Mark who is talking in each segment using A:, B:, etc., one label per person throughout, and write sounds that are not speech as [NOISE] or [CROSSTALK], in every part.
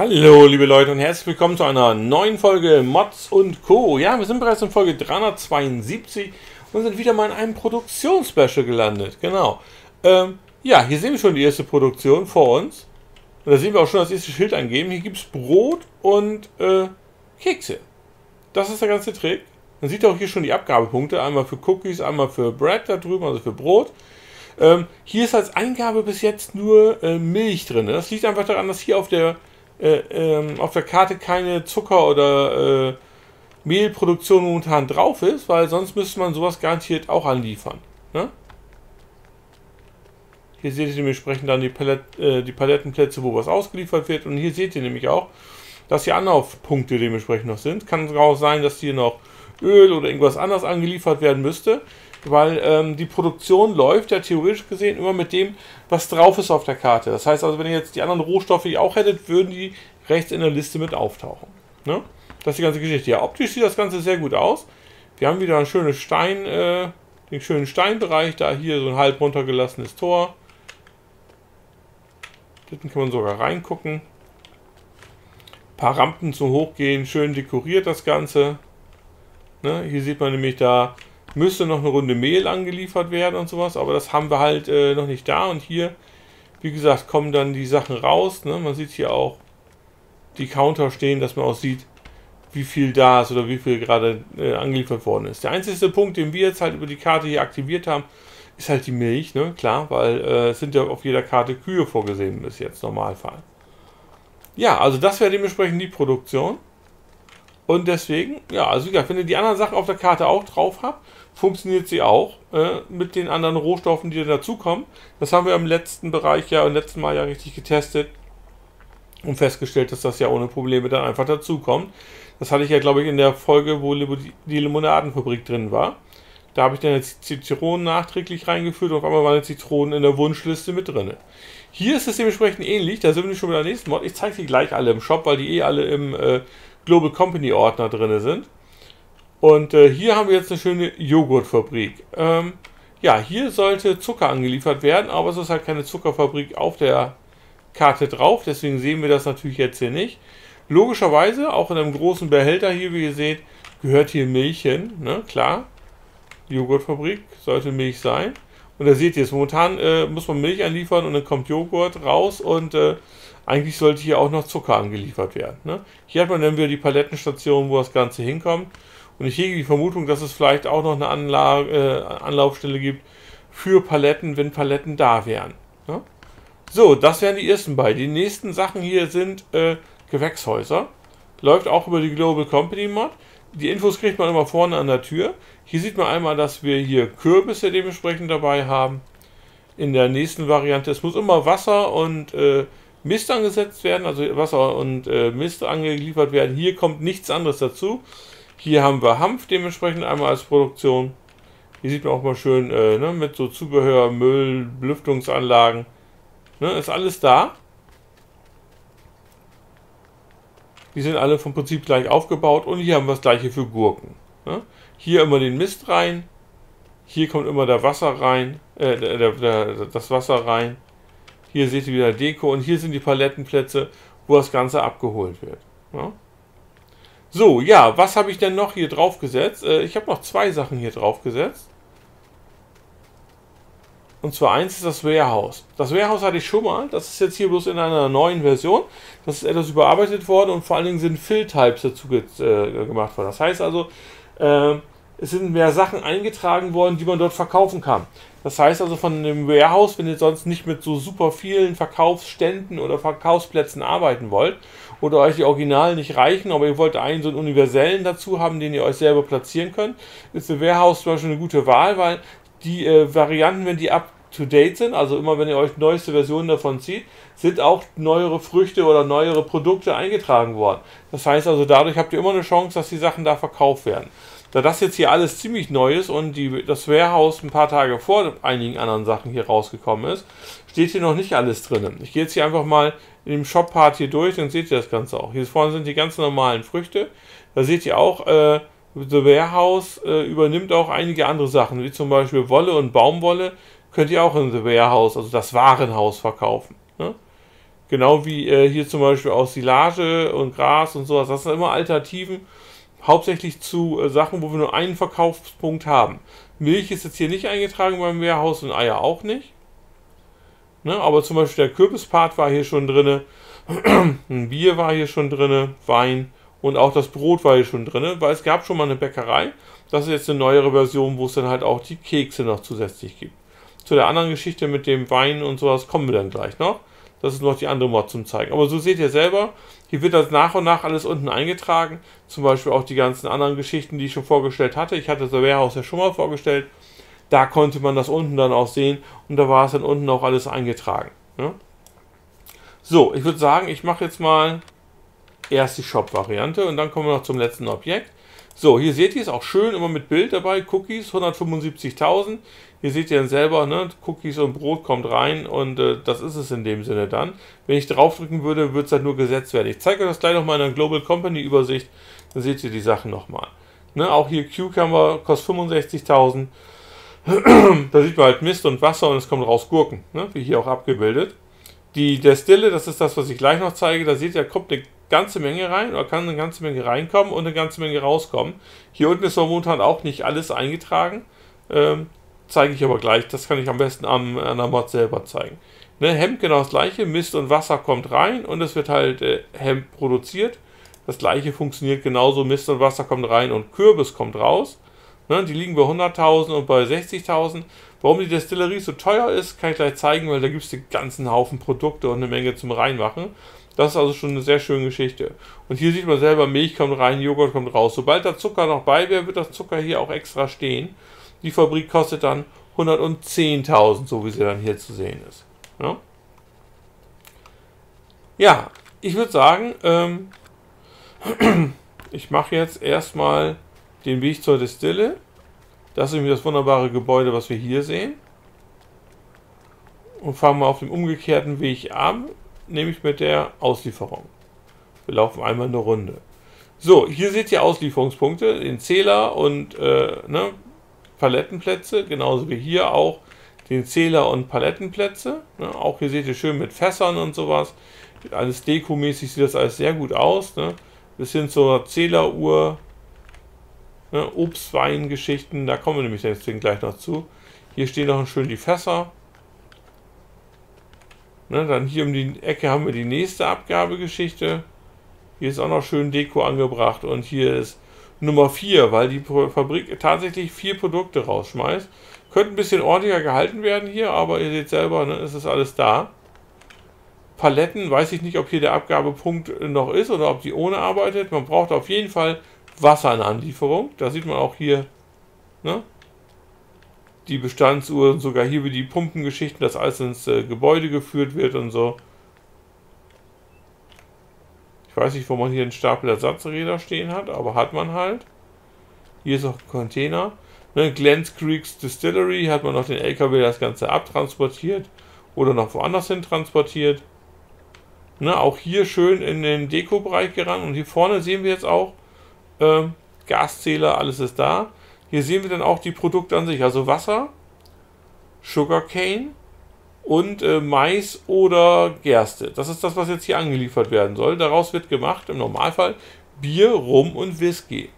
A: Hallo liebe Leute und herzlich willkommen zu einer neuen Folge Mods und Co. Ja, wir sind bereits in Folge 372 und sind wieder mal in einem Produktionsspecial gelandet. Genau. Ähm, ja, hier sehen wir schon die erste Produktion vor uns. Und da sehen wir auch schon das erste Schild angeben. Hier gibt es Brot und äh, Kekse. Das ist der ganze Trick. Man sieht auch hier schon die Abgabepunkte. Einmal für Cookies, einmal für Bread da drüben, also für Brot. Ähm, hier ist als Eingabe bis jetzt nur äh, Milch drin. Das liegt einfach daran, dass hier auf der ähm, auf der Karte keine Zucker- oder äh, Mehlproduktion momentan drauf ist, weil sonst müsste man sowas garantiert auch anliefern. Ne? Hier seht ihr dementsprechend dann die, Palett, äh, die Palettenplätze, wo was ausgeliefert wird. Und hier seht ihr nämlich auch, dass die Anlaufpunkte dementsprechend noch sind. Kann auch sein, dass hier noch Öl oder irgendwas anderes angeliefert werden müsste weil ähm, die Produktion läuft ja theoretisch gesehen immer mit dem, was drauf ist auf der Karte. Das heißt also, wenn ihr jetzt die anderen Rohstoffe hier auch hättet, würden die rechts in der Liste mit auftauchen. Ne? Das ist die ganze Geschichte. Ja, optisch sieht das Ganze sehr gut aus. Wir haben wieder ein schönes Stein, äh, den schönen Steinbereich, da hier so ein halb runtergelassenes Tor. Hinten kann man sogar reingucken. Ein paar Rampen zum Hochgehen, schön dekoriert das Ganze. Ne? Hier sieht man nämlich da müsste noch eine Runde Mehl angeliefert werden und sowas, aber das haben wir halt äh, noch nicht da. Und hier, wie gesagt, kommen dann die Sachen raus. Ne? Man sieht hier auch die Counter stehen, dass man auch sieht, wie viel da ist oder wie viel gerade äh, angeliefert worden ist. Der einzige Punkt, den wir jetzt halt über die Karte hier aktiviert haben, ist halt die Milch, ne? klar, weil äh, es sind ja auf jeder Karte Kühe vorgesehen bis jetzt, Normalfall. Ja, also das wäre dementsprechend die Produktion. Und deswegen, ja, also wie gesagt, wenn ihr die anderen Sachen auf der Karte auch drauf habt, funktioniert sie auch äh, mit den anderen Rohstoffen, die dazukommen. Das haben wir im letzten Bereich ja, im letzten Mal ja richtig getestet und festgestellt, dass das ja ohne Probleme dann einfach dazukommt. Das hatte ich ja, glaube ich, in der Folge, wo die Limonadenfabrik drin war. Da habe ich dann jetzt Zitronen nachträglich reingeführt und auf einmal waren die Zitronen in der Wunschliste mit drin. Hier ist es dementsprechend ähnlich, da sind wir schon bei der nächsten Mod. Ich zeige sie gleich alle im Shop, weil die eh alle im äh, Global Company Ordner drin sind. Und äh, hier haben wir jetzt eine schöne Joghurtfabrik. Ähm, ja, hier sollte Zucker angeliefert werden, aber es ist halt keine Zuckerfabrik auf der Karte drauf, deswegen sehen wir das natürlich jetzt hier nicht. Logischerweise, auch in einem großen Behälter hier, wie ihr seht, gehört hier Milch hin, ne? klar. Joghurtfabrik sollte Milch sein. Und da seht ihr es, momentan äh, muss man Milch anliefern und dann kommt Joghurt raus und äh, eigentlich sollte hier auch noch Zucker angeliefert werden. Ne? Hier hat man dann wieder die Palettenstation, wo das Ganze hinkommt. Und ich hege die Vermutung, dass es vielleicht auch noch eine Anlage, äh, Anlaufstelle gibt für Paletten, wenn Paletten da wären. Ja? So, das wären die ersten beiden. Die nächsten Sachen hier sind äh, Gewächshäuser. Läuft auch über die Global Company Mod. Die Infos kriegt man immer vorne an der Tür. Hier sieht man einmal, dass wir hier Kürbisse dementsprechend dabei haben. In der nächsten Variante, es muss immer Wasser und äh, Mist angesetzt werden, also Wasser und äh, Mist angeliefert werden. Hier kommt nichts anderes dazu. Hier haben wir Hanf dementsprechend einmal als Produktion. Hier sieht man auch mal schön äh, ne, mit so Zubehör, Müll, Lüftungsanlagen. Ne, ist alles da. Die sind alle vom Prinzip gleich aufgebaut und hier haben wir das gleiche für Gurken. Ne? Hier immer den Mist rein. Hier kommt immer der Wasser rein, äh, der, der, das Wasser rein. Hier seht ihr wieder Deko und hier sind die Palettenplätze, wo das Ganze abgeholt wird. Ja? So, ja, was habe ich denn noch hier drauf gesetzt? Äh, ich habe noch zwei Sachen hier drauf gesetzt. Und zwar eins ist das Warehouse. Das Warehouse hatte ich schon mal. Das ist jetzt hier bloß in einer neuen Version. Das ist etwas überarbeitet worden und vor allen Dingen sind Fill-Types dazu äh, gemacht worden. Das heißt also, äh, es sind mehr Sachen eingetragen worden, die man dort verkaufen kann. Das heißt also von dem Warehouse, wenn ihr sonst nicht mit so super vielen Verkaufsständen oder Verkaufsplätzen arbeiten wollt oder euch die Originalen nicht reichen, aber ihr wollt einen so einen universellen dazu haben, den ihr euch selber platzieren könnt, ist der Warehouse zum Beispiel eine gute Wahl, weil die äh, Varianten, wenn die up to date sind, also immer wenn ihr euch neueste Versionen davon zieht, sind auch neuere Früchte oder neuere Produkte eingetragen worden. Das heißt also, dadurch habt ihr immer eine Chance, dass die Sachen da verkauft werden. Da das jetzt hier alles ziemlich neu ist und die, das Warehouse ein paar Tage vor einigen anderen Sachen hier rausgekommen ist, steht hier noch nicht alles drin. Ich gehe jetzt hier einfach mal in dem Shop-Part hier durch, dann seht ihr das Ganze auch. Hier vorne sind die ganz normalen Früchte. Da seht ihr auch, äh, The Warehouse äh, übernimmt auch einige andere Sachen, wie zum Beispiel Wolle und Baumwolle, könnt ihr auch in The Warehouse, also das Warenhaus, verkaufen. Ne? Genau wie äh, hier zum Beispiel auch Silage und Gras und sowas. Das sind immer Alternativen, hauptsächlich zu äh, Sachen, wo wir nur einen Verkaufspunkt haben. Milch ist jetzt hier nicht eingetragen beim Wehrhaus und Eier auch nicht. Ne, aber zum Beispiel der Kürbispart war hier schon drin, [CLEARS THROAT] ein Bier war hier schon drin, Wein und auch das Brot war hier schon drin, weil es gab schon mal eine Bäckerei. Das ist jetzt eine neuere Version, wo es dann halt auch die Kekse noch zusätzlich gibt. Zu der anderen Geschichte mit dem Wein und sowas kommen wir dann gleich noch. Das ist noch die andere Mod zum Zeigen. Aber so seht ihr selber, hier wird das nach und nach alles unten eingetragen. Zum Beispiel auch die ganzen anderen Geschichten, die ich schon vorgestellt hatte. Ich hatte das Warehouse ja schon mal vorgestellt. Da konnte man das unten dann auch sehen und da war es dann unten auch alles eingetragen. Ne? So, ich würde sagen, ich mache jetzt mal erst die Shop-Variante und dann kommen wir noch zum letzten Objekt. So, hier seht ihr es auch schön immer mit Bild dabei. Cookies 175.000. Hier seht ihr dann selber, ne, Cookies und Brot kommt rein und äh, das ist es in dem Sinne dann. Wenn ich draufdrücken würde, würde es halt nur gesetzt werden. Ich zeige euch das gleich nochmal in der Global Company Übersicht. Dann seht ihr die Sachen nochmal. Ne, auch hier Cucumber kostet 65.000. [CLEARS THROAT] da sieht man halt Mist und Wasser und es kommt raus Gurken, ne, wie hier auch abgebildet. Die Destille, das ist das, was ich gleich noch zeige. Da seht ihr, kommt eine ganze Menge rein oder kann eine ganze Menge reinkommen und eine ganze Menge rauskommen. Hier unten ist momentan auch nicht alles eingetragen. Ähm, zeige ich aber gleich. Das kann ich am besten am, an der Mod selber zeigen. Ne, Hemd genau das gleiche. Mist und Wasser kommt rein und es wird halt äh, Hemd produziert. Das gleiche funktioniert genauso. Mist und Wasser kommt rein und Kürbis kommt raus. Ne, die liegen bei 100.000 und bei 60.000. Warum die Destillerie so teuer ist, kann ich gleich zeigen, weil da gibt es den ganzen Haufen Produkte und eine Menge zum Reinmachen. Das ist also schon eine sehr schöne Geschichte. Und hier sieht man selber, Milch kommt rein, Joghurt kommt raus. Sobald der Zucker noch bei wäre, wird das Zucker hier auch extra stehen. Die Fabrik kostet dann 110.000, so wie sie dann hier zu sehen ist. Ja, ja ich würde sagen, ähm, [CLEARS THROAT] ich mache jetzt erstmal den Weg zur Destille. Das ist nämlich das wunderbare Gebäude, was wir hier sehen. Und fangen wir auf dem umgekehrten Weg an nämlich mit der Auslieferung. Wir laufen einmal eine Runde. So, hier seht ihr Auslieferungspunkte, den Zähler und äh, ne, Palettenplätze, genauso wie hier auch den Zähler und Palettenplätze. Ne, auch hier seht ihr schön mit Fässern und sowas. Alles dekomäßig sieht das alles sehr gut aus. Ne? Bis hin zur Zähleruhr, ne, Obst-Wein-Geschichten, da kommen wir nämlich deswegen gleich noch zu. Hier stehen noch schön die Fässer. Ne, dann hier um die Ecke haben wir die nächste Abgabegeschichte. Hier ist auch noch schön Deko angebracht und hier ist Nummer 4, weil die Fabrik tatsächlich vier Produkte rausschmeißt. Könnte ein bisschen ordentlicher gehalten werden hier, aber ihr seht selber, ne, es ist alles da. Paletten, weiß ich nicht, ob hier der Abgabepunkt noch ist oder ob die ohne arbeitet. Man braucht auf jeden Fall Wasser in Anlieferung. Da sieht man auch hier, ne, die Bestandsuhren, sogar hier wie die Pumpengeschichten, dass alles ins äh, Gebäude geführt wird und so. Ich weiß nicht, wo man hier einen Stapel Ersatzräder stehen hat, aber hat man halt. Hier ist auch ein Container. Ne, Glens Creeks Distillery hat man noch den LKW das Ganze abtransportiert oder noch woanders hin transportiert. Ne, auch hier schön in den Deko-Bereich gerannt und hier vorne sehen wir jetzt auch äh, Gaszähler, alles ist da. Hier sehen wir dann auch die Produkte an sich, also Wasser, Sugarcane und äh, Mais oder Gerste. Das ist das, was jetzt hier angeliefert werden soll. Daraus wird gemacht im Normalfall Bier, Rum und Whisky.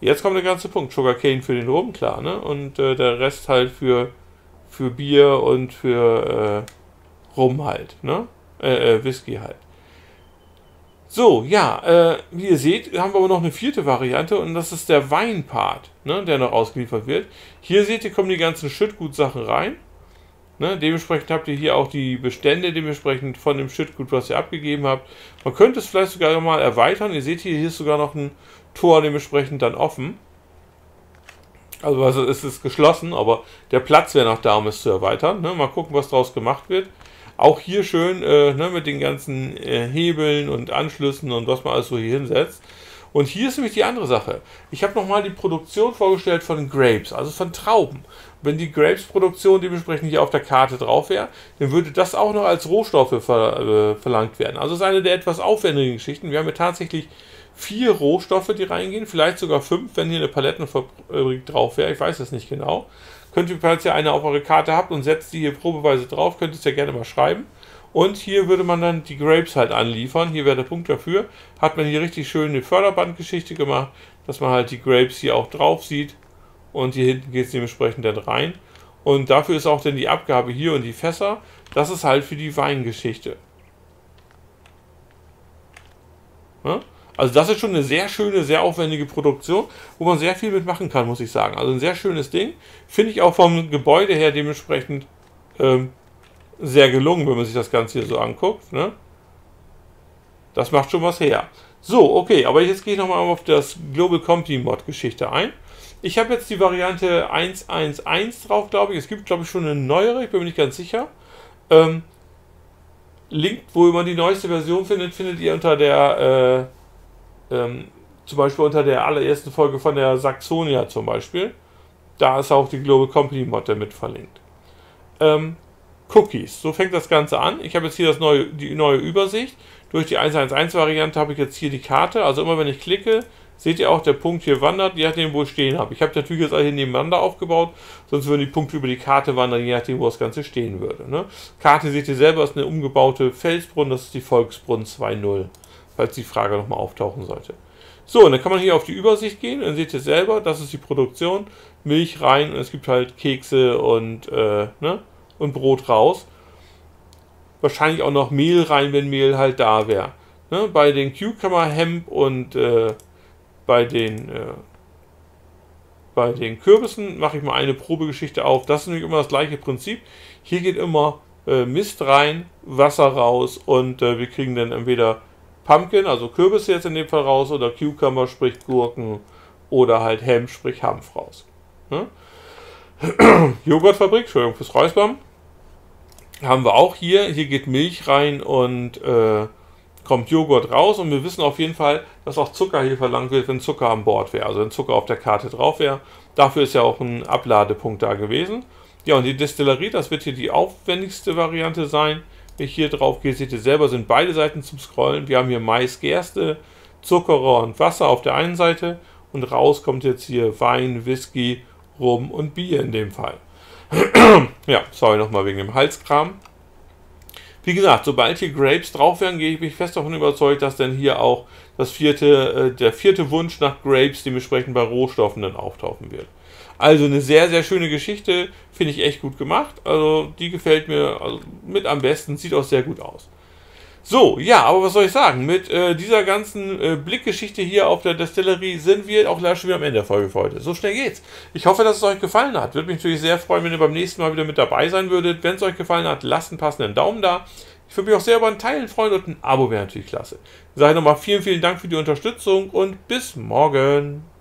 A: Jetzt kommt der ganze Punkt. Sugarcane für den Rum, klar, ne? Und äh, der Rest halt für, für Bier und für äh, Rum halt, ne? Äh, äh Whisky halt. So, ja, äh, wie ihr seht, haben wir aber noch eine vierte Variante und das ist der Weinpart, ne, der noch ausgeliefert wird. Hier seht ihr, kommen die ganzen Schüttgutsachen rein. Ne, dementsprechend habt ihr hier auch die Bestände dementsprechend von dem Schüttgut, was ihr abgegeben habt. Man könnte es vielleicht sogar mal erweitern. Ihr seht hier, hier ist sogar noch ein Tor dementsprechend dann offen. Also, also es ist geschlossen, aber der Platz wäre noch da, um es zu erweitern. Ne, mal gucken, was daraus gemacht wird. Auch hier schön äh, ne, mit den ganzen äh, Hebeln und Anschlüssen und was man alles so hier hinsetzt. Und hier ist nämlich die andere Sache. Ich habe nochmal die Produktion vorgestellt von Grapes, also von Trauben. Wenn die Grapes-Produktion dementsprechend hier auf der Karte drauf wäre, dann würde das auch noch als Rohstoffe ver äh, verlangt werden. Also es ist eine der etwas aufwendigen Geschichten. Wir haben hier tatsächlich vier Rohstoffe, die reingehen, vielleicht sogar fünf, wenn hier eine Palettenfabrik drauf wäre. Ich weiß es nicht genau. Könnt ihr, falls ihr eine auf eure Karte habt und setzt die hier probeweise drauf, könnt ihr es ja gerne mal schreiben. Und hier würde man dann die Grapes halt anliefern. Hier wäre der Punkt dafür. Hat man hier richtig schön eine Förderbandgeschichte gemacht, dass man halt die Grapes hier auch drauf sieht. Und hier hinten geht es dementsprechend dann rein. Und dafür ist auch dann die Abgabe hier und die Fässer. Das ist halt für die Weingeschichte. Ja? Also das ist schon eine sehr schöne, sehr aufwendige Produktion, wo man sehr viel mitmachen kann, muss ich sagen. Also ein sehr schönes Ding. Finde ich auch vom Gebäude her dementsprechend ähm, sehr gelungen, wenn man sich das Ganze hier so anguckt. Ne? Das macht schon was her. So, okay, aber jetzt gehe ich nochmal auf das Global Company Mod Geschichte ein. Ich habe jetzt die Variante 1.1.1 drauf, glaube ich. Es gibt, glaube ich, schon eine neuere, ich bin mir nicht ganz sicher. Ähm, Link, wo man die neueste Version findet, findet ihr unter der, äh, ähm, zum Beispiel unter der allerersten Folge von der Saxonia zum Beispiel. Da ist auch die Global Company Mod damit verlinkt. Ähm, Cookies. So fängt das Ganze an. Ich habe jetzt hier das neue, die neue Übersicht. Durch die 111-Variante habe ich jetzt hier die Karte. Also immer wenn ich klicke, seht ihr auch, der Punkt hier wandert, je nachdem, wo ich stehen habe. Ich habe natürlich jetzt alle hier nebeneinander aufgebaut, sonst würden die Punkte über die Karte wandern, je nachdem, wo das Ganze stehen würde. Ne? Karte seht ihr selber, ist eine umgebaute Felsbrunn, das ist die Volksbrunn 2.0, falls die Frage nochmal auftauchen sollte. So, und dann kann man hier auf die Übersicht gehen, dann seht ihr selber, das ist die Produktion, Milch rein und es gibt halt Kekse und, äh, ne? und Brot raus. Wahrscheinlich auch noch Mehl rein, wenn Mehl halt da wäre. Ne? Bei den Cucumber, Hemp und äh, bei den äh, bei den Kürbissen mache ich mal eine Probegeschichte auf. Das ist nämlich immer das gleiche Prinzip. Hier geht immer äh, Mist rein, Wasser raus und äh, wir kriegen dann entweder Pumpkin, also Kürbisse jetzt in dem Fall raus, oder Cucumber, sprich Gurken, oder halt Hemp, sprich Hanf raus. Ne? [CLEARS THROAT] Joghurtfabrik, Entschuldigung fürs Räuspern. Haben wir auch hier. Hier geht Milch rein und äh, kommt Joghurt raus. Und wir wissen auf jeden Fall, dass auch Zucker hier verlangt wird, wenn Zucker an Bord wäre. Also wenn Zucker auf der Karte drauf wäre. Dafür ist ja auch ein Abladepunkt da gewesen. Ja, und die Destillerie, das wird hier die aufwendigste Variante sein. Wenn ich hier drauf gehe, seht ihr selber, sind beide Seiten zum Scrollen. Wir haben hier Mais, Gerste, Zuckerer und Wasser auf der einen Seite. Und raus kommt jetzt hier Wein, Whisky Rum und Bier in dem Fall. [CLEARS THROAT] ja, sorry nochmal wegen dem Halskram. Wie gesagt, sobald hier Grapes drauf werden, gehe ich mich fest davon überzeugt, dass dann hier auch das vierte, äh, der vierte Wunsch nach Grapes dementsprechend bei Rohstoffen dann auftauchen wird. Also eine sehr, sehr schöne Geschichte, finde ich echt gut gemacht. Also die gefällt mir also mit am besten, sieht auch sehr gut aus. So, ja, aber was soll ich sagen? Mit äh, dieser ganzen äh, Blickgeschichte hier auf der Destillerie sind wir auch gleich schon wieder am Ende der Folge für heute. So schnell geht's. Ich hoffe, dass es euch gefallen hat. Würde mich natürlich sehr freuen, wenn ihr beim nächsten Mal wieder mit dabei sein würdet. Wenn es euch gefallen hat, lasst einen passenden Daumen da. Ich würde mich auch sehr über einen Teilen freuen und ein Abo wäre natürlich klasse. Sage nochmal vielen, vielen Dank für die Unterstützung und bis morgen.